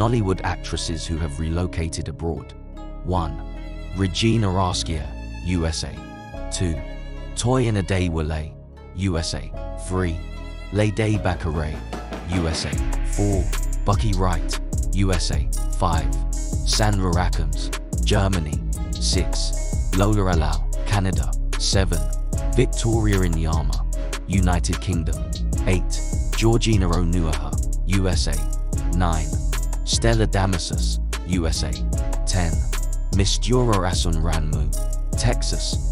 Nollywood actresses who have relocated abroad. 1. Regina Askia, USA. 2. Toyin Adewale, USA. 3. Laide Bakare, USA. 4. Bukky Wright, USA. 5. Sandra Achums, Germany. 6. Lola Alao, Canada. 7. Victoria Inyama, United Kingdom. 8. Georgina Onuoha, USA. 9. Stella Damasus, USA. 10. Mistura Asunranmu, Texas.